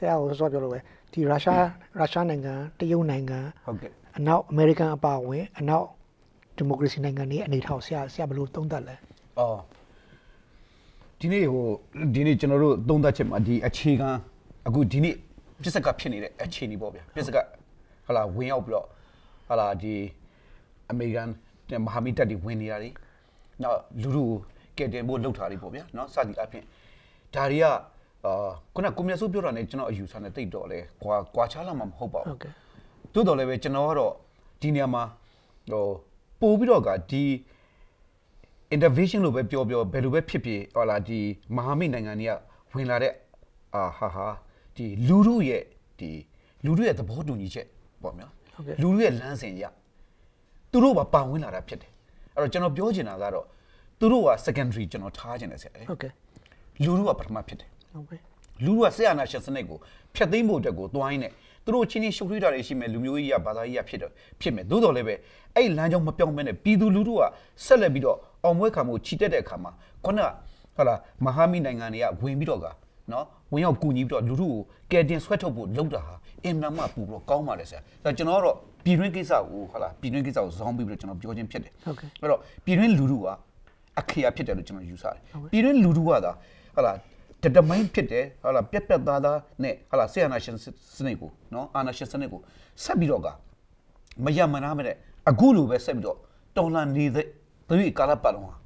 ဆရာကိုစောစောပြောလို့ပဲဒီရုရှားရုရှားနိုင်ငံတရုတ်နိုင်ငံဟုတ်ကဲ့အနောက်အမေရိကန်အပါအဝင်အနောက်ဒီမိုကရေစီနိုင်ငံတွေအနေထောင်ဆရာဆရာဘယ်လိုသုံးသပ်လဲအော်ဒီနေ့ဟိုဒီနေ့ကျွန်တော်တို့သုံးသပ်ချက်မှာဒီအခြေခံအခုဒီနေ့ပြစ်စက်ကဖြစ်နေတဲ့အခြေအနေပေါ့ဗျာပြစ်စက်ကဟလာဝင်ရောက်ပြီးတော့ဟလာဒီအမေရိကန်မဟာမိတ်တပ်တွေဝင်နေရတယ်နောက်လူလူကိုကဲတင်ဖို့လှုပ်ထားတယ်ပေါ့ဗျာနော်စသည်အဖြစ်ဒါတွေက အာခုနကကွန်မြတ်ဆိုးပြောတာနဲ့ကျွန်တော်အယူဆနဲ့တိတ်တော့လဲကွာကွာချလာမှာမဟုတ်ပါဟုဘူးတ်ကဲ့တိုးတော်လည်းပဲကျွန်တော်ကတော့ဒီနေရာမှာဟိုပို့ပြီးတော့ကဒီ intervention လို့ပဲပြောပြောဘယ်လိုပဲဖြစ်ဖြစ်ဟောလာဒီမဟာမိတ်နိုင်ငံတွေကဝင်လာတဲ့အာဟာဟာဒီလူလူရဲ့ဒီလူလူရဲ့သဘောတူညီချက်ပေါ့နော်ဟုတ်ကဲ့လူလူရဲ့လမ်းစဉ်ရသူတို့ပါပါဝင်လာတာဖြစ်တယ်အဲ့တော့ကျွန်တော်ပြောချင်တာကတော့သူတို့က secondary ကျွန်တော်ထားချင်တယ်ဆရာဟုတ်ကဲ့လူလူကပထမဖြစ်တယ် ဟုတ်ကဲ့လူလူကဆက်အာနာရှင်စနစ်ကိုဖျက်သိမ်းဖို့အတွက်ကိုတွိုင်းနေသူတို့ချင်းချင်းရှုပ်ထွေးတာတွေရှိမယ်လူမျိုးကြီးကဘာသာကြီးကဖြစ်တယ်ဖြစ်မယ်သို့တော်လည်းပဲအဲ့ဒီလမ်းကြောင်းမပြောင်းမဲနဲ့ပြည်သူလူထုကဆက်လက်ပြီးတော့အောင်ပွဲခံမှုချီတက်တဲ့အခါမှာခုနကဟုတ်လားမဟာမိနိုင်ငံတွေကဝင်ပြီးတော့ကနော်ဝင်ရောက်ကူညီပြီးတော့လူထုကိုကယ်တင်ဆွဲထုတ်ဖို့လုပ်တာဟာအင်မတန်မှပူပြီးတော့ကောင်းပါလေဆရာဒါကျွန်တော်ကတော့ပြည်တွင်းကိစ္စကိုဟုတ်လားပြည်တွင်းကိစ္စကိုဇောင်းပြီးပြီးတော့ကျွန်တော်ပြောချင်းဖြစ်တယ်ဟုတ်ကဲ့အဲ့တော့ပြည်တွင်းလူထုကအခရာဖြစ်တယ်လို့ကျွန်တော်ယူဆတယ်ပြည်တွင်းလူထုကသာဟာလာ တတမိုင်းဖြစ်တယ်ဟာလာပြက်ပြက်သားသားနဲ့ဟာလာဆီယနာရှင်စနစ်ကိုနော်အာနာရှင်စနစ်ကိုဆက်ပြီးတော့ကမရမနာမဲ့တဲ့အခုလိုပဲဆက်ပြီးတော့တော်လာနေတဲ့သူ့ကာလပတ်လုံးဟာ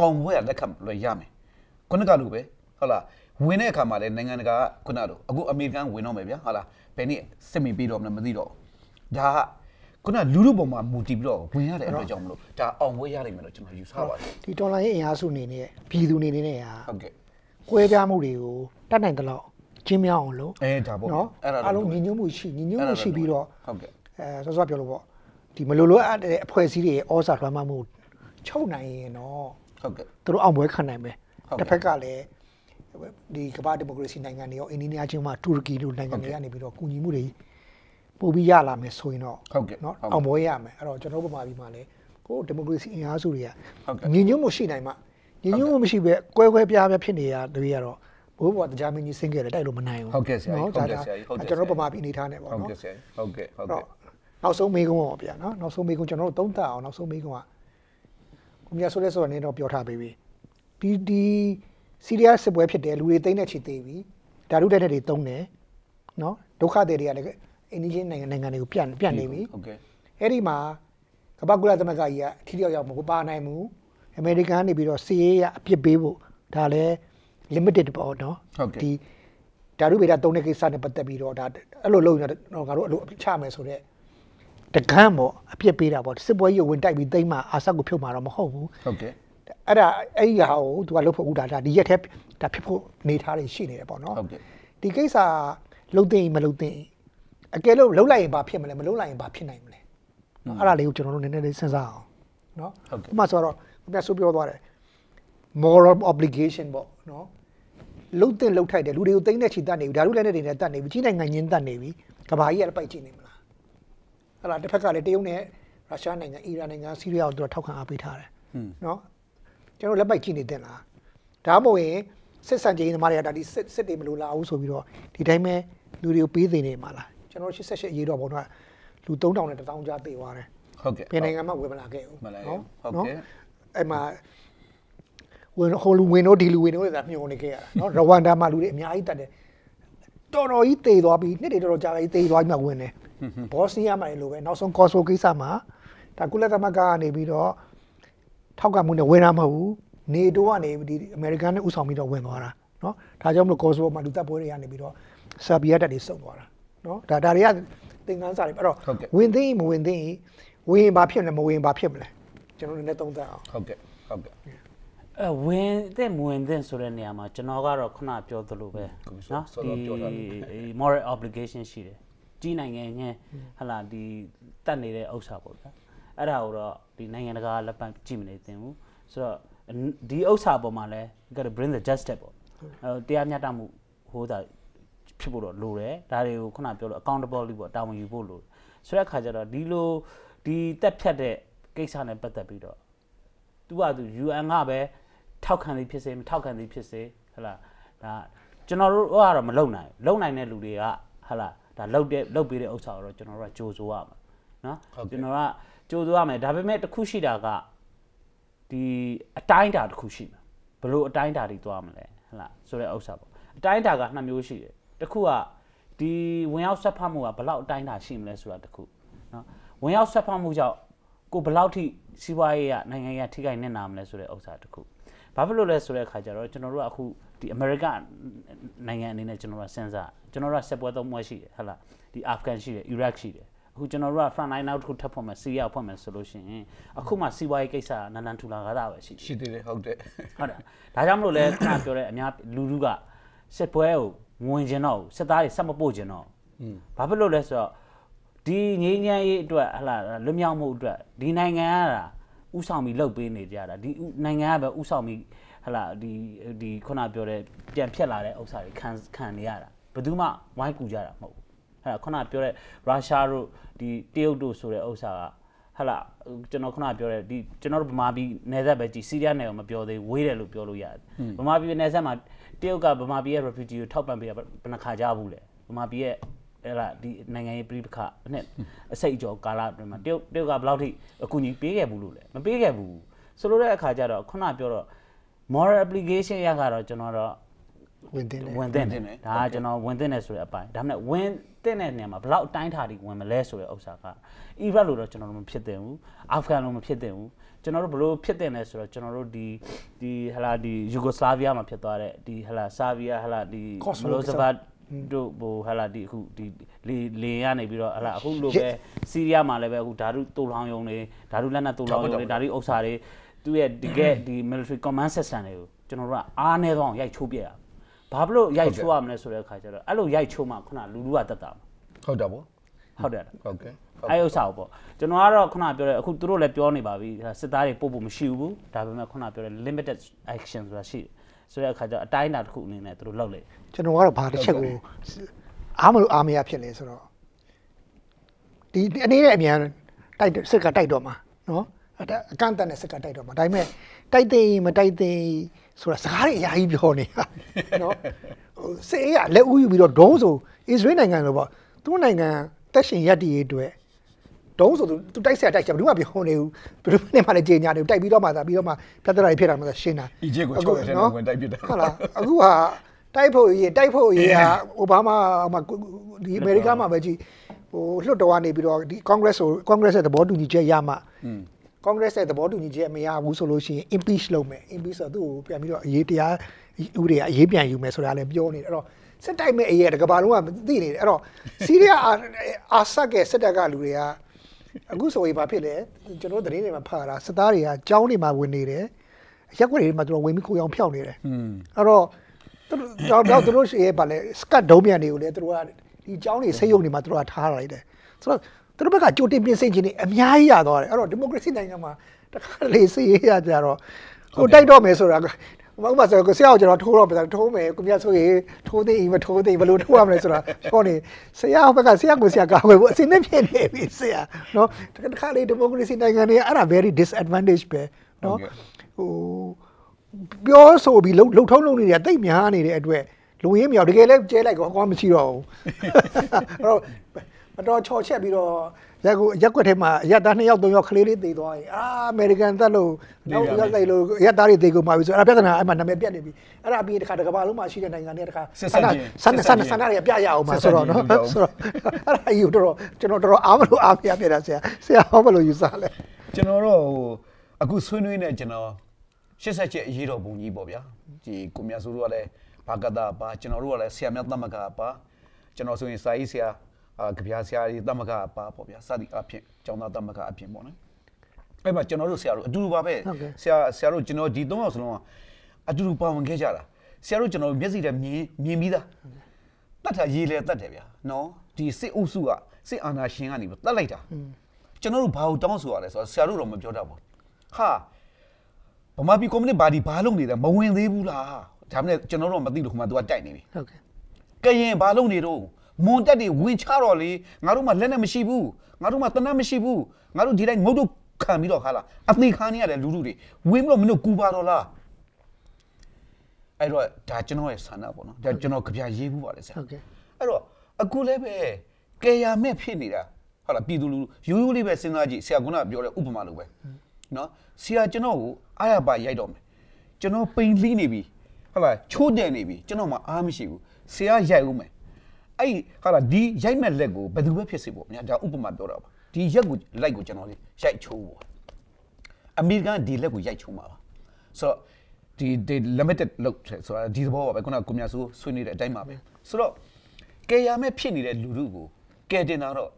အောင်ပွဲရလက်ခံလွယ်ရမယ်ခုနကလိုပဲဟာလာဝင်တဲ့အခါမှာလည်းနိုင်ငံတကာကခုနလိုအခုအမေရိကန်ဝင်တော့မယ်ဗျာဟာလာဘယ်နည်းစစ်မီပြီးတော့မလဲမသိတော့ဘူးဒါကခုနလူလူပုံမှာမူတည်ပြီးတော့ဝင်ရတဲ့အတွက်ကြောင့်မလို့ဒါအောင်ပွဲရနိုင်မယ်လို့ကျွန်တော်ယူဆပါတယ်ဒီတော်လိုင်းရဲ့အင်အားစုအနေနဲ့ပြည်သူအနေနဲ့ဟာဟုတ်ကဲ့ ကွဲပြားမှုတွေကိုတတ်နိုင်သလောက်ကျင်းမြောင်းအောင်လို့အဲဒါပေါ့နော်အဲ့ဒါတော့အားလုံးညီညွတ်မှုရှိညီညွတ်မှုရှိပြီးတော့ဟုတ်ကဲ့အဲစောစောပြောလို့ပေါ့ဒီမလိုလိုအပ်တဲ့အဖွဲ့အစည်းတွေရဲ့ဩဇာလွှမ်းမိုးမှုချုပ်နိုင်ရင်တော့ဟုတ်ကဲ့သူတို့အောင်ပွဲခံနိုင်မယ်ဟုတ်ကဲ့တစ်ဖက်ကလည်းဒီကမ္ဘာဒီမိုကရေစီနိုင်ငံတွေရောအိန္ဒိယချင်းမှာတူရကီလိုနိုင်ငံတွေကနေပြီးတော့ကူညီမှုတွေပို့ပြီးရလာမယ်ဆိုရင်တော့ဟုတ်ကဲ့နော်ဟုတ်ကဲ့အောင်ပွဲရမယ်အဲ့တော့ကျွန်တော်တို့ဗမာပြည်မှာလည်းကိုယ်ဒီမိုကရေစီအင်အားစုတွေကဟုတ်ကဲ့ညီညွတ်မှုရှိနိုင်မှ ညီညွတ်မှုမရှိပဲကွဲကွဲပြားပြားဖြစ်နေရတွေကတော့ဘိုးဘွားတရားမင်းကြီးဆင်းခဲ့တယ်တိုက်လို့မနိုင်ဘူးဟုတ်ကဲ့ဆရာကြီးနော်ဟုတ်ကဲ့ဒါဆရာကြီးဟုတ်ကဲ့ကျွန်တော်တို့ဆရာကြီးဗမာပြည်အနေထားနဲ့ပေါ့ဟုတ်နော်ကဲ့ဆရာဟုတ်ကဲ့ဟုတ်တော့ကဲ့နောက်ဆုံးမေးခွန်းပါဗျာနော်နောက်ဆုံးမေးခွန်းကျွန်တော်တို့သုံးသပ်အောင်နောက်ဆုံးမေးခွန်းကကိုမြတ်ဆိုလဲဆိုတော့နေတော့ပြောထားပေးပြီဒီဒီစီးရီးယားစစ်ပွဲဖြစ်တယ်လူတွေတိမ့်တဲ့ချီသေးပြီဓာတုတဲ့တဲ့တွေတုံးတယ်နော်ဒုက္ခတွေတွေကလည်းအိန္ဒိယနိုင်ငံနိုင်ငံတွေကိုပြန့်ပြန့်နေပြီဟုတ်ကဲ့အဲ့ဒီမှာကမ္ဘာကုလသမဂ္ဂကြီးကအထီးရောက်ရောက်မပါနိုင်ဘူး အမေရိကန်ကနေပြီးတော့စီးရေးရအပြစ်ပေးဖို့ဒါလည်း limited ပေါ့နော်ဟုတ်ကဲ့ဒီဓာတုဗေဒသုံးတဲ့ကိစ္စနဲ့ပတ်သက်ပြီးတော့ဒါအဲ့လိုလုပ်ရင်တော့ငါတို့အဲ့လိုချမယ်ဆိုတော့တကန်းပေါ့အပြစ်ပေးတာပေါ့စစ်ပွဲကြီးကိုဝင်တိုက်ပြီးသိမ်းမှအာဆက်ကိုဖြုတ်မှာတော့မဟုတ်ဘူးဟုတ်ကဲ့အဲ့ဒါအဲ့ဒီဟာကိုသူကလုပ်ဖို့ဥဒါဒါဒီရက်ထဲဒါဖြစ်ဖို့နေထားတွေရှိနေတယ်ပေါ့နော်ဟုတ်ကဲ့ဒီကိစ္စလှုပ်သိရင်မလှုပ်သိရင်အကယ်လို့လှုပ်လိုက်ရင်ဘာဖြစ်မလဲမလှုပ်လိုက်ရင်ဘာဖြစ်နိုင်မလဲနော်အဲ့ဒါလေးကိုကျွန်တော်တို့နည်းနည်းလေးစဉ်းစားအောင်နော်ဟုတ်ကဲ့ဥပမာဆိုတော့ ဘုရားဆိုပြောသွားတယ် moral obligation ပေါ့နော်လှုပ်တဲ့လှုပ်ထိုက်တယ်လူတွေကိုသိမ့်တဲ့ချီတတ်နေပြီဓာတုလည်းနဲ့တွေနဲ့တတ်နေပြီကြီးနိုင်ငံချင်းတတ်နေပြီကဘာကြီးကလည်းပိုက်ကြည့်နေမလားအဲ့ဒါတစ်ဖက်ကလည်းတရုတ်နဲ့ရုရှားနိုင်ငံအီရန်နိုင်ငံဆီးရီးယားကိုသူတို့ထောက်ခံအားပေးထားတယ်နော်ကျွန်တော်လက်ပိုက်ကြည့်နေတင်လားဒါမှမဟုတ်ရင်စစ်စံချိန်သမားတွေကဒါဒီစစ်စစ်တွေမလို့လာဘူးဆိုပြီးတော့ဒီတိုင်းပဲလူတွေကိုပေးသိနေမှာလားကျွန်တော်88အရေးတော့ဘုံတော့လူ3000နဲ့1000ကြားပေးသွားတယ်ဟုတ်ကဲ့ဘယ်နိုင်ငံမှဝင်မလာခဲ့ဘူးမလာခဲ့ဘူးဟုတ်ကဲ့ အဲ့မှာဝင်ဟိုလူဝင်တို့ဒီလူဝင်တို့ဆိုတာမျှော်နေခဲ့ရတာနော်ရဝမ်ဒါမှာလူတွေအများကြီးတက်တယ်တော်တော်ကြီးတည်သွားပြီနှစ်တွေတော်တော်ကြာကြီးတည်သွားပြီးမှဝင်တယ်ဘော့စနီးယားမှာလည်းလိုပဲနောက်ဆုံးကော့ဆိုကိစ္စမှာဒါကုလသမဂ္ဂကနေပြီးတော့ထောက်ကမှုနဲ့ဝင်တာမဟုတ်ဘူးနေတိုးကနေဒီအမေရိကန်နဲ့ဥဆောင်ပြီးတော့ဝင်သွားတာနော်ဒါကြောင့်မလို့ကော့ဆိုမှာလူတပ်ပွဲတွေကနေပြီးတော့ဆာဘီယာတပ်တွေစုံသွားတာနော်ဒါဒါတွေကသင်္ကန်းစာတွေအဲ့တော့ဝင်သိရင်မဝင်သိရင်ဝင်ရင်ဘာဖြစ်မလဲမဝင်ရင်ဘာဖြစ်မလဲ ကျွန်တော်လည်းသုံးသပ်အောင်ဟုတ်ကဲ့ဟုတ်ကဲ့အဝင်တဲ့မဝင်တဲ့ဆိုတဲ့နေရာမှာကျွန်တော်ကတော့ခုနပြောသလိုပဲနော်ဒီ moral obligation ရှိတယ်ကြီးနိုင်ငံငယ်ဟလာဒီတတ်နေတဲ့ဥစ္စာပေါ့ဗျာအဲ့ဒါကိုတော့ဒီနိုင်ငံတကာလက်ပတ်ကြည့်မနေသင့်ဘူးဆိုတော့ဒီဥစ္စာပေါ်မှာလဲ got to bring the justice ပေါ့အဲတရားမျှတမှုဟိုးတာဖြစ်ဖို့တော့လိုတယ်ဒါတွေကိုခုနပြောလို့ accountable လို့ပေါ့တာဝန်ယူဖို့လိုဆိုတဲ့အခါကျတော့ဒီလိုဒီတက်ဖြတ်တဲ့ ကိစ္စနဲ့ပတ်သက်ပြီးတော့သူကသူ UN ကပဲထောက်ခံသည်ဖြစ်စေမထောက်ခံသည်ဖြစ်စေဟလာဒါကျွန်တော်တို့ကတော့မလုံနိုင်လုံနိုင်တဲ့လူတွေကဟာလာဒါလုတ်တဲ့လုတ်ပေးတဲ့ဥစ္စာကိုတော့ကျွန်တော်တို့ကကြိုးစိုးရမှာနော်ကျွန်တော်ကကြိုးစိုးရမယ်ဒါပေမဲ့တစ်ခုရှိတာကဒီအတိုင်းတာတစ်ခုရှိမှာဘယ်လိုအတိုင်းတာတွေသွားမလဲဟလာဆိုတဲ့ဥစ္စာပေါ့အတိုင်းတာကနှစ်မျိုးရှိတယ်တစ်ခုကဒီဝင်ရောက်ဆက်ဖတ်မှုကဘယ်လောက်အတိုင်းတာရှိမလဲဆိုတာတစ်ခုနော်ဝင်ရောက်ဆက်ဖတ်မှုကြောင့် ကိုဘယ်လောက်ထိစီးပွားရေးကနိုင်ငံရေးထိခိုက်နေနာမလဲဆိုတဲ့ဥစ္စာတစ်ခုဘာဖြစ်လို့လဲဆိုတဲ့အခါကျတော့ကျွန်တော်တို့ကအခုဒီအမေရိကနိုင်ငံအနေနဲ့ကျွန်တော်တို့စဉ်းစားကျွန်တော်တို့ကဆက်ပွဲသုံးပွဲရှိတယ်ဟုတ်လားဒီအာဖဂန်ရှိတယ်အီရတ်ရှိတယ်အခုကျွန်တော်တို့က front line နောက်တစ်ခုထပ်ဖွင့်မယ်စီးရီးယားဖွင့်မယ်ဆိုလို့ရှိရင်အခုမှစီးပွားရေးကိစ္စနန်နန်ထူလာကားတာပဲရှိတယ်ရှိသေးတယ်ဟုတ်တယ်ဟုတ်တယ်ဒါကြောင့်မလို့လဲခဏပြောတဲ့အများလူလူကစစ်ပွဲကိုငဝင်ကျင်တော့စစ်သားတွေဆက်မပို့ကျင်တော့ဘာဖြစ်လို့လဲဆိုတော့ ဒီငြိမ်းချမ်းရေးအတွက်ဟလာလွတ်မြောက်မှုအတွက်ဒီနိုင်ငံကဥဆောင်ပြီးလှုပ်ပေးနေကြတာဒီနိုင်ငံကပဲဥဆောင်ပြီးဟလာဒီဒီခုနပြောတဲ့ပြန်ဖြတ်လာတဲ့ဥစ္စာတွေခံခံနေရတာဘယ်သူမှဝိုင်းကူကြတာမဟုတ်ဘူးအဲ့ဒါခုနပြောတဲ့ရုရှားတို့ဒီတရုတ်တို့ဆိုတဲ့ဥစ္စာကဟလာကျွန်တော်ခုနပြောတဲ့ဒီကျွန်တော်တို့ဗမာပြည်နယ်စပ်ပဲကြည်စီးရီးယားနယ်ကိုမပြောသေးဝေးတယ်လို့ပြောလို့ရတယ်ဗမာပြည်နယ်စပ်မှာတရုတ်ကဗမာပြည်ရဲ့ refugee ကိုထောက်ပံ့ပေးရဘယ်နှခါကြဘူးလဲဗမာပြည်ရဲ့ အဲ့လားဒီနိုင်ငံရေးပြည်ပခနဲ့အစိတ်အကျော်ကာလအတွင်းမှာတရုတ်တရုတ်ကဘယ်လောက်ထိအကူအညီပေးခဲ့ဘူးလို့လဲမပေးခဲ့ဘူးဆိုလိုတဲ့အခါကျတော့ခုနပြောတော့ moral application ရကတော့ကျွန်တော်တော့ဝင်တင်တယ်ဝင်သင့်တယ်ဒါကကျွန်တော်ဝင်သင့်တယ်ဆိုတဲ့အပိုင်းဒါပေမဲ့ဝင်သင့်တဲ့နေရာမှာဘယ်လောက်အတိုင်းထားပြီးဝင်မလဲဆိုတဲ့ဥစ္စာကအီရတ်လို့တော့ကျွန်တော်တို့မဖြစ်သင့်ဘူးအာဖဂန်လို့မဖြစ်သင့်ဘူးကျွန်တော်တို့ဘယ်လိုဖြစ်သင့်လဲဆိုတော့ကျွန်တော်တို့ဒီဒီဟလာဒီယူဂိုစလာဗီးယားမှာဖြစ်သွားတဲ့ဒီဟလာဆာဗီးယားဟလာဒီ Kosovo မလိုဇဗတ် တို့ဟိုဟလာဒီအခုဒီလေလေရနေပြီးတော့ဟလာအခုလိုပဲစီးရီးယားမှာလည်းပဲအခုဓာတုတူလောင်ယုံတွေဓာတုလက်နက်တူလောင်ယုံတွေဓာတုဥစ္စာတွေသူ့ရဲ့ဒီကဲဒီ military command system တွေကိုကျွန်တော်တို့ကအားနေတော့ရိုက်ချိုးပြရဘာဖြစ်လို့ရိုက်ချိုးရမလဲဆိုတဲ့အခါကျတော့အဲ့လိုရိုက်ချိုးမှခုနလူလူကတက်တာမှာဟုတ်တာပေါ့ဟုတ်တယ်ဟုတ်ကဲ့အဲ့ဥစ္စာကိုပေါ့ကျွန်တော်ကတော့ခုနပြောတဲ့အခုသူတို့လည်းပြောနေပါပြီစစ်သားတွေပို့ဖို့မရှိဘူးဒါပေမဲ့ခုနပြောတဲ့ limited action ဆိုတာရှိတယ် ဆိုတဲ့အခါကျတော့အတိုင်းအတာတစ်ခုအနေနဲ့သူတို့လုပ်လိုက်ကျွန်တော်ကတော့ဘာတစ်ချက်ကိုအားမလို့အားမရဖြစ်လဲဆိုတော့ဒီအနေနဲ့အမြန်တိုက်စစ်ကတိုက်တော့မှာနော်အဲ့ဒါအကန့်အသတ်နဲ့စစ်ကတိုက်တော့မှာဒါပေမဲ့တိုက်သိမတိုက်သိဆိုတာစကားတွေအများကြီးပြောနေတာနော်ဟိုစစ်အေးကလက်ဦးယူပြီးတော့ဒုံးဆိုအစ္စရေးနိုင်ငံလိုပေါ့သူ့နိုင်ငံတက်ရှင်ရက်တီရေးအတွက် ဒုံးဆိုသူသူတိုက်ဆက်တိုက်ချက်ဘယ်သူမှပြောနေဘူးဘယ်သူမှလည်းကြေညာနေတိုက်ပြီးတော့မှသာပြီးတော့မှပြဿနာတွေဖြစ်တာမှရှင်းတာအီဂျစ်ကိုချောက်ရတဲ့နိုင်ငံဝင်တိုက်ပစ်တာဟုတ်လားအခုဟာတိုက်ဖို့ရေးတိုက်ဖို့ရေးဟာအိုဘားမားမှာဒီအမေရိကမှာပဲကြည့်ဟိုလွှတ်တော်ကနေပြီးတော့ဒီ Congress ကို Congress ရဲ့သဘောတူညီချက်ရမှ Congress ရဲ့သဘောတူညီချက်မရဘူးဆိုလို့ရှိရင် impeach လုပ်မယ် impeach ဆိုတော့သူ့ကိုပြန်ပြီးတော့အရေးတရားဥပဒေကအရေးပြန်ယူမယ်ဆိုတာလည်းပြောနေတယ်အဲ့တော့စစ်တိုက်မဲ့အရေးတကဘာလုံးကသိနေတယ်အဲ့တော့စီးရီးယားအာဆတ်ကစစ်တပ်ကလူတွေက အခုဆိုရင်ဘာဖြစ်လဲကျွန်တော်သတင်းတွေမှာဖာတာစစ်သားတွေကကြောင်းတွေမှာဝင်နေတယ်ရက်ွက်တွေမှာသူတို့ဝင်ပြီးခိုးအောင်ဖျောက်နေတယ်အဲ့တော့သူတို့တော့သူတို့ရဲ့ဗာလဲစကတ်ဒုံးပြန်တွေကိုလည်းသူတို့ကဒီကြောင်းတွေဆေးရုံတွေမှာသူတို့ကထားလိုက်တယ်ဆိုတော့သူတို့ဘက်ကကြိုတင်ပြင်ဆင်ခြင်းတွေအများကြီးရသွားတယ်အဲ့တော့ဒီမိုကရေစီနိုင်ငံမှာတခါလေစီရရကြတော့ကိုတိုက်တော့မယ်ဆိုတာ ဥပမာဆိုကိုဆရာကကျွန်တော်ထိုးတော့ပြန်ထိုးမယ်ကိုမြတ်ဆိုရင်ထိုးသိရင်မထိုးသိဘယ်လိုထိုးရမလဲဆိုတာဟောနေဆရာဘက်ကဆရာကိုဆရာကာဝယ်ဖို့အစင်းနဲ့ဖြစ်နေပြီဆရာနော်တခါလေဒီမိုကရေစီနိုင်ငံတွေအဲ့ဒါ very disadvantage ပဲနော်ဟိုပြောဆိုပြီးလှုပ်လှုပ်ထုံးလုံးနေတယ်တိတ်များနေတဲ့အတွက်လူရင်းမြောက်တကယ်လဲကျဲလိုက်ကောကွာမရှိတော့ဘူးအဲ့တော့မတော်ချော်ချက်ပြီးတော့ ရက်ကိုရက်ွက်ထဲမှာရက်သား2ယောက်3ယောက်ကလေးလေးသေသွားရင်အာအမေရိကန်သက်လို့နောက်ရက်လိုက်လို့ရက်သားတွေသေကုန်ပါပြီဆိုအဲ့ဒါပြဿနာအဲ့မှာနာမည်ပြတ်နေပြီအဲ့ဒါပြီးတခါတကဘာလုံးမှာရှိတဲ့နိုင်ငံတွေတခါဆန္ဒဆန္ဒဆန္ဒဆန္ဒတွေပြရအောင်မှာဆိုတော့နော်ဆိုတော့အဲ့ဒါယူတော့ကျွန်တော်တော်အားမလို့အားပြပြတာဆရာဆရာဟောမလို့ယူစားလဲကျွန်တော်တော့ဟိုအခုဆွေးနွေးနေကျွန်တော်87ချက်အရေးတော်ပုံကြီးပေါ့ဗျာဒီကိုမြတ်စိုးတို့ကလည်းဘာကတာပါကျွန်တော်တို့ကလည်းဆရာမြတ်သမကပါကျွန်တော်ဆိုရင်စာရေးဆရာ အာကြပြားဆရာကြီးသမကပါပေါ့ဗျာစသည်အဖြစ်ကျောင်းသားသမကအဖြစ်ပေါ့နော်အဲ့မှာကျွန်တော်တို့ဆရာတို့အတူတူပါပဲဆရာဆရာတို့ကျွန်တော်ဒီ၃ယောက်စလုံးကအတူတူပါဝင်ခဲ့ကြတာဆရာတို့ကျွန်တော်မျက်စိနဲ့မြင်မြင်ပြီးသားတတ်တာရေးလဲတတ်တယ်ဗျာနော်ဒီစစ်အုပ်စုကစစ်အာဏာရှင်ကနေတတ်လိုက်တာကျွန်တော်တို့ဘာလို့တောင်းဆိုရလဲဆိုတော့ဆရာတို့တော့မပြောတတ်ဘူးဟာဗမာပြည်ကွန်မြူနစ်ပါတီဘာလုပ်နေလဲမဝင်သေးဘူးလားဒါမှမဟုတ်ကျွန်တော်တို့မသိလို့ခမသူကတိုက်နေပြီဟုတ်ကဲ့ကရင်ဘာလုပ်နေတော့ မွန်တက်တွေဝင်ချတော့လေငါတို့မှလက်နဲ့မရှိဘူးငါတို့မှတနတ်မရှိဘူးငါတို့ဒီတိုင်းငုတ်တို့ခံပြီးတော့ခါလာအသေးခံနေရတယ်လူလူတွေဝင်ပြီးတော့မင်းတို့ကူပါတော့လားအဲ့တော့ဒါကျွန်တော်ရဲ့ဆန္ဒပေါ့နော်ဒါကျွန်တော်ကြပြရေးဘူးပါလေဆရာဟုတ်ကဲ့အဲ့တော့အခုလည်းပဲကယ်ယာမဲ့ဖြစ်နေတာဟုတ်လားပြည်သူလူထုရိုးရိုးလေးပဲစဉ်းစားကြည့်ဆရာကပြောတဲ့ဥပမာလိုပဲနော်ဆရာကျွန်တော်ကိုအားရပါရိုက်တော့မယ်ကျွန်တော်ပိန်လှီးနေပြီဟုတ်လားချိုးတယ်နေပြီကျွန်တော်မှအားမရှိဘူးဆရာရိုက်ဦးမယ် အဲ့ဟုတ်လားဒီရိုက်မဲ့လက်ကိုဘယ်သူပဲဖြစ်စေပေါ့ညာဒါဥပမာပြောတာပါဒီရက်ကိုလိုက်ကိုကျွန်တော်လေးရိုက်ချိုးပေါ့အမေရိကန်ဒီလက်ကိုရိုက်ချိုးမှာပါဆိုတော့ဒီဒီ limited လောက်ဆိုတာဒီသဘောပါပဲခုနကကိုမြတ်ဆိုးဆွေးနေတဲ့အတိုင်းပါပဲဆိုတော့ကယ်ရမဲ့ဖြစ်နေတဲ့လူလူကိုကယ်တင်တာတော့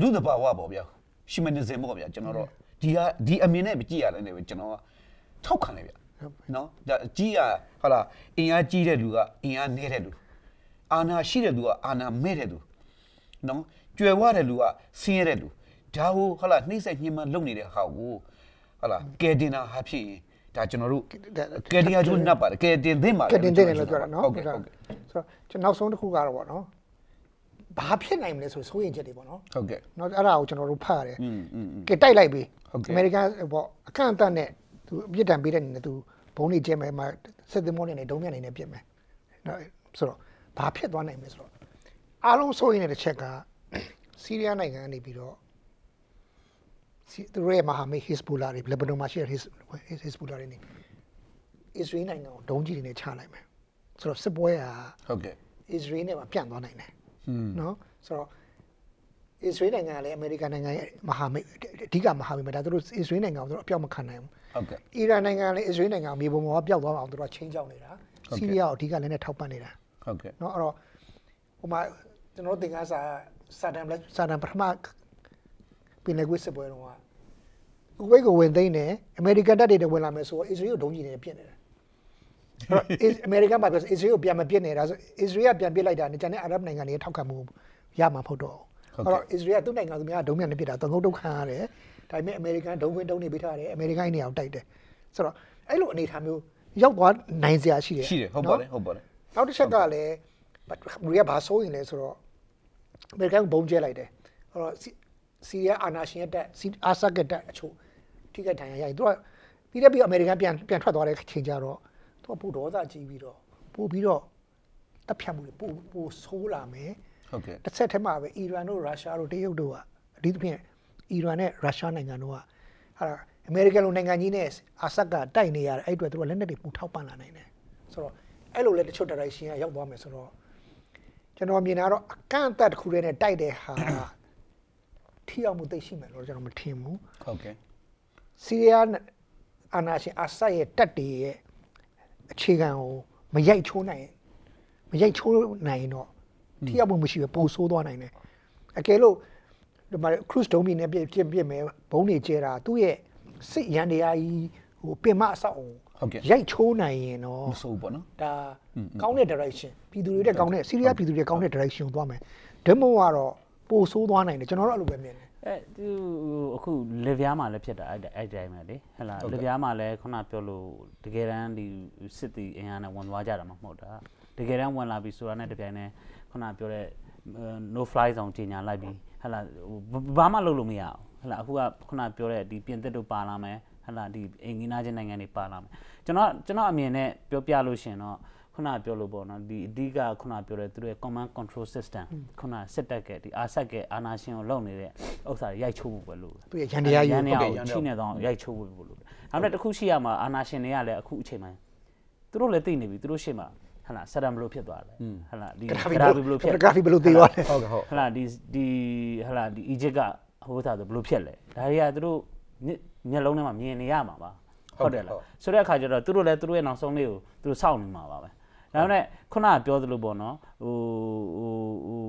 လူတဘာဝပေါ့ဗျာ humanism ပေါ့ဗျာကျွန်တော်တော့ဒီဟာဒီအမြင်နဲ့ကြည့်ရတယ်နေပဲကျွန်တော်ကထောက်ခံတယ်ဗျနော်ဒါကြည့်ရဟာလာအင်အားကြီးတဲ့လူကအင်အားနည်းတဲ့လူ အာနာရှိတဲ့လူကအာနာမဲ့တဲ့လူနော်ကြွယ်ဝတဲ့လူကဆင်းရဲတဲ့လူဒါကိုဟာလာနှိမ့်ဆက်ညှဉ်းပန်းလုပ်နေတဲ့ဟာကိုဟာလာကယ်တင်တာဟာဖြစ်ရင်ဒါကျွန်တော်တို့ကယ်တင်ရချိုးနပ်ပါတယ်ကယ်တင်သင့်ပါတယ် ကတင်တင်တယ်လို့ပြောတာနော် ဟုတ်ကဲ့ဟုတ်ကဲ့ ဆိုတော့ကျွန်တော်နောက်ဆုံးတစ်ခုကတော့ဗောနော်ဘာဖြစ်နိုင်မလဲဆိုစိုးရင်ချက်တွေပေါ့နော် ဟုတ်ကဲ့ နော်အဲ့ဒါကိုကျွန်တော်တို့ဖတ်ရတယ် อืมอืม ကဲတိုက်လိုက်ပြီ ဟုတ်ကဲ့ အမေရိကန်ပေါ့အခန့်အသတ်နဲ့သူအပြစ်ဒဏ်ပေးတဲ့နေနဲ့သူဘုံနေကျဲမယ်မှာစစ်သမောနေနဲ့ဒုံးမြနေနဲ့ပြစ်မယ်နော်ဆိုတော့ ဘာဖြစ်သွားနိုင်မလဲဆိုတော့အားလုံးစိုးရင်တဲ့တစ်ချက်ကစီးရီးယားနိုင်ငံကနေပြီးတော့စီသူတို့ရဲ့မဟာမိတ်ဟစ်ဘူလာတွေလက်ဘနွန်မှာရှိတဲ့ဟစ်ဟစ်ဘူလာတွေနေအစ္စရေးနိုင်ငံကိုဒုံးကြီးတွေနဲ့ချလိုက်မယ်ဆိုတော့စစ်ပွဲဟာဟုတ်ကဲ့အစ္စရေးနဲ့မှာပြန့်သွားနိုင်တယ်နော်ဆိုတော့အစ္စရေးနိုင်ငံကလည်းအမေရိကန်နိုင်ငံရဲ့မဟာမိတ်အဓိကမဟာမိတ်ပဲဒါသူတို့အစ္စရေးနိုင်ငံကိုသူတို့အပြောက်မခံနိုင်ဘူးဟုတ်ကဲ့အီရန်နိုင်ငံကလည်းအစ္စရေးနိုင်ငံကိုမြေပုံပေါ်ကပျောက်သွားအောင်သူတို့ကချင်းကြောက်နေတာဟုတ်ကဲ့ဆီးရီးယားကိုအဓိကလည်းနဲ့ထောက်ပံ့နေတာ ဟုတ်ကဲ့ เนาะအဲ့တော့ဟိုမှာကျွန်တော်တို့သင်ခန်းစာစာတန်လက်စာတန်ပထမပင်လယ်ကွေးစစ်ပွဲတုန်းကဥပ္ပိတ်ကိုဝင်သိမ်းတယ်အမေရိကန်တပ်တွေတဝင်လာမယ်ဆိုတော့အစ္စရေးကိုဒုံးကျည်နေပြစ်နေတယ်အဲ့တော့အမေရိကန်ဘာပြောအစ္စရေးကိုပြန်မပြစ်နေတာဆိုအစ္စရေးကပြန်ပြစ်လိုက်တာနဲ့ကျန်တဲ့အာရပ်နိုင်ငံတွေထောက်ခံမှုရမှာမဟုတ်တော့ဘူးအဲ့တော့အစ္စရေးကသူ့နိုင်ငံသူများဒုံးမြန်နေပြစ်တာတငုတ်ဒုက္ခရတယ်ဒါပေမဲ့အမေရိကန်ဒုံးခွင်းဒုံးနေပေးထားတယ်အမေရိကန်နေအောင်တိုက်တယ်ဆိုတော့အဲ့လိုအနေအထားမျိုးရောက်သွားနိုင်စရာရှိတယ် ရှိတယ်ဟုတ်ပါတယ်ဟုတ်ပါတယ် နောက်တစ်ချက်ကလည်းဘူရီကဘာဆိုရင်လဲဆိုတော့အမေရိကန်ကဘုံကျဲလိုက်တယ်အဲ့တော့စီစီးရီးယားအာနာရှင်ရဲ့တက်စီအာဆတ်ကတက်အချို့ထိခိုက်ဒဏ်ရာရရင်သူကပြီးတဲ့ပြီးတော့အမေရိကန်ပြန်ပြန်ထွက်သွားတဲ့ချိန်ကျတော့သူကပူဒေါသကြီးပြီးတော့ပို့ပြီးတော့တပ်ဖြတ်မှုတွေပို့ပို့ဆိုးလာမယ်ဟုတ်ကဲ့တစ်ဆက်တည်းမှာပဲအီရန်တို့ရုရှားတို့တရုတ်တို့ကအဒီသဖြင့်အီရန်နဲ့ရုရှားနိုင်ငံတို့ကဟာအမေရိကန်လိုနိုင်ငံကြီးနဲ့အာဆတ်ကတိုက်နေရတဲ့အဲ့အတွက်သူကလက်နက်တွေပူထောက်ပံ့လာနိုင်တယ်ဆိုတော့ အဲ့လိုလဲတချို့ direction ကရောက်သွားမယ်ဆိုတော့ကျွန်တော်မြင်တာတော့အကန့်အသတ်တစ်ခုတည်းနဲ့တိုက်တဲ့ဟာထိရောက်မှုသိရှိမယ်လို့ကျွန်တော်မထင်ဘူးဟုတ်ကဲ့ဆီးရီးယားအာနာရှင်အာဆတ်ရဲ့တပ်တွေရဲ့အခြေခံကိုမရိုက်ချိုးနိုင်မရိုက်ချိုးနိုင်ရင်တော့ထိရောက်မှုမရှိပဲပိုဆိုးသွားနိုင်တယ်အကယ်လို့ဒီမှာ cruise dome နဲ့ပြည့်ပြည့်ပြည့်မယ်ဘုံတွေကျဲတာသူ့ရဲ့စစ်ရန်တရားကြီးဟိုပင်မအဆောက်အုံ ဟုတ်ကဲ့ရိုက်ချိုးနိုင်ရင်တော့မဆိုးဘူးပေါ့နော်ဒါကောင်းတဲ့ direction ပြည်သူတွေတဲ့ကောင်းတဲ့ဆီးရီးယားပြည်သူတွေကောင်းတဲ့ direction ကိုသွားမယ်ဒမို့ကတော့ပိုဆိုးသွားနိုင်တယ်ကျွန်တော်တို့အဲ့လိုပဲမြင်တယ်အဲသူအခုလေပြားမှာလည်းဖြစ်တာအဲ့အဲ့တိုင်းပဲလေဟဲ့လားလေပြားမှာလည်းခုနပြောလို့တကယ်တမ်းဒီစစ်တီအင်အားနဲ့ဝင်သွားကြတာမှမဟုတ်တာတကယ်တမ်းဝင်လာပြီဆိုတာနဲ့တပြိုင်တည်းခုနပြောတဲ့ no fly zone ကြီးညာလိုက်ပြီဟဲ့လားဘာမှလုပ်လို့မရအောင်ဟဲ့လားအခုကခုနပြောတဲ့ဒီပြင်သစ်တို့ပါလာမယ် ဟဲ့လားဒီအင်္ဂီနာချင်းနိုင်ငံတွေပါလာမယ်ကျွန်တော်ကျွန်တော်အမြင်နဲ့ပြောပြလို့ရှင်တော့ခုနပြောလို့ပေါ့နော်ဒီအဓိကခုနပြောတဲ့သူတို့ရဲ့ command control system ခုနစစ်တပ်ကဒီအာဆက်ကအာနာရှင်ကိုလုပ်နေတဲ့ဥစ္စာတွေရိုက်ချိုးဖို့ပဲလို့သူရဲ့ရန်တရားကြီးရန်ကိုတရားဟုတ်ကိုကဲ့ချိနေတော့ရိုက်ချိုးဖို့ပဲလို့နောက်တစ်ခုရှိရမှာအာနာရှင်တွေကလည်းအခုအချိန်မှသူတို့လည်းသိနေပြီသူတို့ရှေ့မှာဟလာဆဒမ်ဘလို့ဖြစ်သွားတယ်ဟလာဒီဂရာဖီဂရာဖီဘလို့ဖြစ်ဂရာဖီဘလို့သိသွားတယ်ဟုတ်ကဲ့ဟုတ်ဟလာဒီဒီဟလာဒီအီဂျစ်ကဟိုသားဆိုဘလို့ဖြစ်လဲဒါတွေကသူတို့ မျက်လုံးထဲမှာမြင်နေရမှာပါဟုတ်တယ်လားဆိုတဲ့အခါကျတော့သူတို့လည်းသူတို့ရဲ့နောက်ဆုံးလေးကိုသူတို့စောင့်နေမှာပါပဲဒါပေမဲ့ခုနကပြောသလိုပေါ့နော်ဟိုဟိုဟို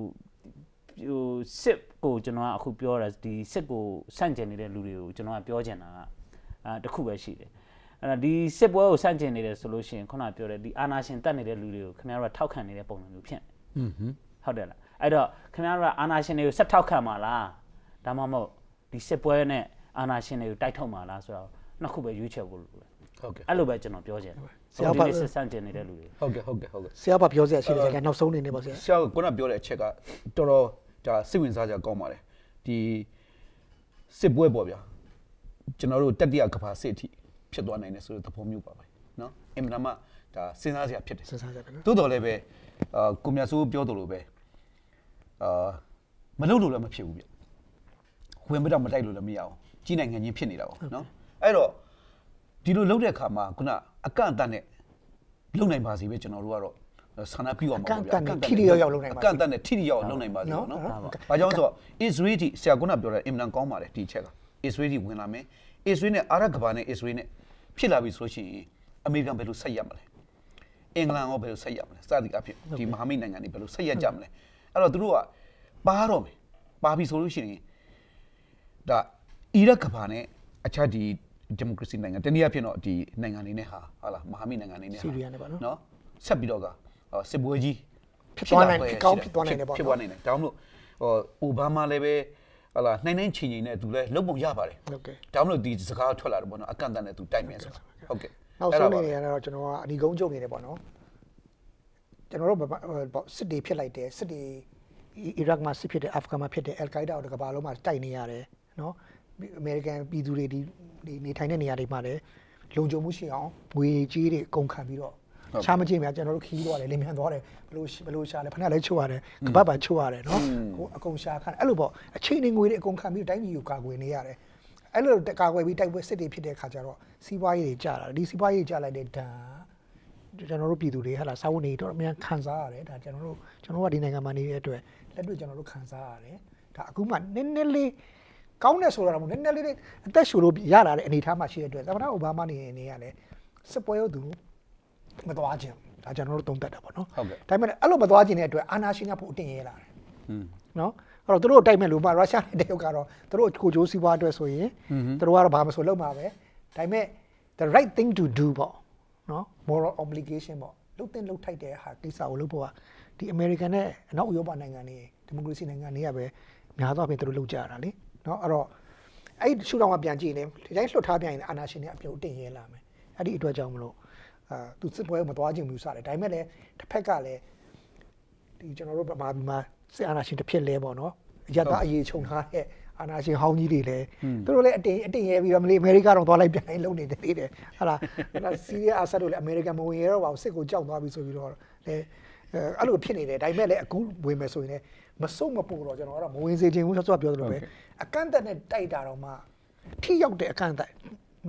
ဟိုစစ်ကိုကျွန်တော်ကအခုပြောတာဒီစစ်ကိုဆန့်ကျင်နေတဲ့လူတွေကိုကျွန်တော်ကပြောချင်တာကအာတစ်ခုပဲရှိတယ်အဲ့ဒါဒီစစ်ပွဲကိုဆန့်ကျင်နေတယ်ဆိုလို့ရှိရင်ခုနကပြောတဲ့ဒီအာနာရှင်တက်နေတဲ့လူတွေကိုခင်ဗျားတို့ကထောက်ခံနေတဲ့ပုံစံမျိုးဖြစ်နေอืมဟึဟုတ်တယ်လားအဲ့တော့ခင်ဗျားတို့ကအာနာရှင်တွေကိုဆက်ထောက်ခံမှာလားဒါမှမဟုတ်ဒီစစ်ပွဲနဲ့ အာနာရှင်တွေကိုတိုက်ထုတ်မှာလားဆိုတော့နှစ်ခုပဲရွေးချယ်ဖို့လိုတယ် ဟုတ်ကဲ့ အဲ့လိုပဲကျွန်တော်ပြောချင်တယ် ဆရာဘာ ဒီနေ့စစ်ဆန့်ကျင်နေတဲ့လူတွေ ဟုတ်ကဲ့ဟုတ်ကဲ့ဟုတ်ကဲ့ ဆရာဘာပြောစရာရှိတယ်ကနောက်ဆုံးနေနေပါဆရာ ဆရာကခုနပြောတဲ့အချက်ကတော်တော်ဒါစိတ်ဝင်စားကြကောင်းပါတယ်ဒီစစ်ပွဲပေါ့ဗျာကျွန်တော်တို့တတိယကဘာစစ်အထိဖြစ်သွားနိုင်တယ်ဆိုတဲ့သဘောမျိုးပါပဲเนาะအင်မတန်မှ ဒါစဉ်းစားစရာဖြစ်တယ် စဉ်းစားကြတယ်နော် သို့တော်လည်းပဲအာကိုမြတ်စိုးပြောသလိုပဲအာမလုပ်လို့လည်းမဖြစ်ဘူးဗျဝင်မတော့မတိုက်လို့လည်းမရအောင် ကြီးနိုင်ငံချင်းဖြစ်နေတာပေါ့နော်အဲ့တော့ဒီလိုလုပ်တဲ့အခါမှာခုနအကန့်အသတ်နဲ့လုပ်နိုင်ပါစေပဲကျွန်တော်တို့ကတော့ဆန္ဒပြုအောင်ပါဗျာအကန့်အသတ်နဲ့ထိထိရောက်ရောက်လုပ်နိုင်ပါစေအကန့်အသတ်နဲ့ထိထိရောက်အောင်လုပ်နိုင်ပါစေပေါ့နော်နော်ဘာကြောင့်လဲဆိုတော့ Israel ဆရာကကပြောတာအင်မတန်ကောင်းပါတယ်ဒီချက်က Israel ဝင်လာမယ် Israel နဲ့အာရကဘာနဲ့ Israel နဲ့ဖြစ်လာပြီဆိုလို့ရှိရင်အမေရိကန်ဘယ်လိုဆက်ရမလဲအင်္ဂလန်ရောဘယ်လိုဆက်ရမလဲစသည်အဖြစ်ဒီမဟာမိတ်နိုင်ငံတွေဘယ်လိုဆက်ရကြမလဲအဲ့တော့သူတို့ကပါတော့မယ်ပါပြီဆိုလို့ရှိရင်ဒါ အီရတ်ကဘာနဲ့အခြားဒီဒီမိုကရေစီနိုင်ငံတနည်းအားဖြင့်တော့ဒီနိုင်ငံတွေနဲ့ဟာဟာလားမဟာမိတ်နိုင်ငံတွေနဲ့ဟာဆီးရီးယားနဲ့ပေါ့နော်နော်ဆက်ပြီးတော့ကဟောစစ်ပွဲကြီးဖြစ်သွားနိုင်လာဖြစ်ကောင်းဖြစ်သွားနိုင်တယ်ပေါ့ဖြစ်သွားနိုင်တယ်ဒါမှမဟုတ်ဟောအိုဘားမားလည်းပဲဟာလားနိုင်နိုင်ချိန်ချိန်နဲ့သူလည်းလုံပုံရပါတယ်ဟုတ်ကဲ့ဒါမှမဟုတ်ဒီစကားထွက်လာတယ်ပေါ့နော်အကန့်အသတ်နဲ့သူတိုက်မယ်ဆိုတာဟုတ်ကဲ့နောက်အဲ့ဆုံးဒါနေပါနေရတော့ကျွန်တော်ကအဒီကုန်းချုပ်နေတယ်ပေါ့နော်ကျွန်တော်တို့ဗမာဟိုပေါ့စစ်တွေဖြစ်လိုက်တယ်စစ်တွေအီရတ်မှာစစ်ဖြစ်တယ်အာဖဂန်မှာဖြစ်တယ်အယ်ကိုင်းဒါတို့ကဘာလုံးမှာတိုက်နေရတယ်နော် အမေရိကန်ပြည်သူတွေဒီဒီနေထိုင်တဲ့နေရာတွေမှာလည်းလုံခြုံမှုရှိအောင်ငွေကြီးတွေအကုန်ခံပြီးတော့ချားမကြည့်မြကျွန်တော်တို့ခီးသွားတယ်လင်းမြန်သွားတယ်ဘလို့ဘလို့ရှာလဲဖဏလည်းချုပ်ရတယ်ကပတ်ပါချုပ်ရတယ်နော်ဟိုအကုန်ရှာခံအဲ့လိုပေါ့အချိန်နေငွေတွေအကုန်ခံပြီးတိုင်းပြည်ကိုကာကွယ်နေရတယ်အဲ့လိုကာကွယ်ပြီးတိုက်ပွဲစစ်တွေဖြစ်တဲ့ခါကျတော့စီးပွားရေးတွေကြာလာတယ်ဒီစီးပွားရေးကြာလိုက်တဲ့ဒဏ်ကျွန်တော်တို့ပြည်သူတွေဟာလာစာဝန်တွေတော့အများခံစားရတယ်ဒါကျွန်တော်တို့ကျွန်တော်တို့ကဒီနိုင်ငံမှာနေတဲ့အတွက်လက်တွေ့ကျွန်တော်တို့ခံစားရတယ်ဒါအခုမှနည်းနည်းလေး ကောင်းတယ်ဆိုတော့မဟုတ်နည်းနည်းလေးအသက်ရှူလို့ရလာတဲ့အနေအထားမှရှိတဲ့အတွက်သမ္မတအိုဘားမားနေနေရလဲစစ်ပွဲရောသူမသွားခြင်းဒါကျွန်တော်တို့သုံးသပ်တာပေါ့နော်ဟုတ်ကဲ့ဒါပေမဲ့အဲ့လိုမသွားခြင်းတဲ့အတွက်အာနာရှင်ကဖို့အတင်ရဲလာတယ်อืมနော်အဲ့တော့သူတို့တိုက်မဲ့လို့မှရုရှားနဲ့တရုတ်ကတော့သူတို့ကိုကြိုးစီးပွားအတွက်ဆိုရင်သူတို့ကတော့ဘာမှမဆိုလုပ်မှာပဲဒါပေမဲ့ the right thing to do ပေါ့နော် moral obligation ပေါ့လုပ်တင်လုပ်ထိုက်တဲ့ဟာကိစ္စကိုလုပ်ဖို့ကဒီ American နဲ့အနောက်ဥရောပနိုင်ငံတွေဒီမိုကရေစီနိုင်ငံတွေကပဲများသောအားဖြင့်သူတို့လုပ်ကြတာလေ နော်အဲ့တော့အဲ့ဒီရှုထောင့်ကပြန်ကြည့်နေဒီတိုင်းလွတ်ထားပြန်ရင်အာနာရှင်တွေအပြုတ်တင်ရဲလာမယ်အဲ့ဒီအတွက်ကြောင့်မလို့အာသူစစ်ပွဲကိုမသွားခြင်းမျိုးစတယ်ဒါပေမဲ့လည်းတစ်ဖက်ကလည်းဒီကျွန်တော်တို့ဗမာပြည်မှာစစ်အာဏာရှင်တစ်ဖြစ်လဲပေါ့နော်အရတာအရေးခြုံထားတဲ့အာဏာရှင်ဟောင်းကြီးတွေလည်းသူတို့လည်းအတင်အတင်ရဲပြီးတော့မလေးအမေရိကတော့သွားလိုက်ပြန်လိုက်လုံနေတယ်သေးတယ်ဟာလားဒါစီးရီးယားအာဆတ်တို့လည်းအမေရိကန်မဝင်ရတော့ပါဘူးစစ်ကိုကြောက်သွားပြီဆိုပြီးတော့လည်း အဲအဲ့လိုဖြစ်နေတယ်ဒါပေမဲ့လည်းအခုဝင်မယ်ဆိုရင်လည်းမစုံမပို့တော့ကျွန်တော်ကတော့မဝင်စေချင်ဘူးဆိုတော့ပြောသလိုပဲအကန့်အသတ်နဲ့တိုက်တာတော့မှထိရောက်တဲ့အကန့်အသတ်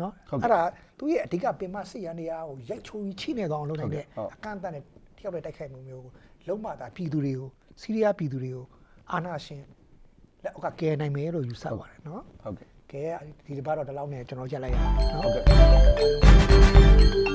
နော်အဲ့ဒါသူရဲ့အဓိကပင်မစစ်ရန်နေရာကိုရိုက်ချိုးပြီးချိနေကောင်လုပ်နိုင်တဲ့အကန့်အသတ်နဲ့ထိရောက်တဲ့တိုက်ခိုက်မှုမျိုးကိုလုံးမသာပြည်သူတွေကိုစီးရီးယားပြည်သူတွေကိုအာဏာရှင်လက်အောက်ကကယ်နိုင်မယ်လို့ယူဆပါတယ်နော်ဟုတ်ကဲ့ကဲဒီတစ်ပတ်တော့ဒီလောက်နဲ့ကျွန်တော်ရက်လိုက်ရအောင်နော်ဟုတ်ကဲ့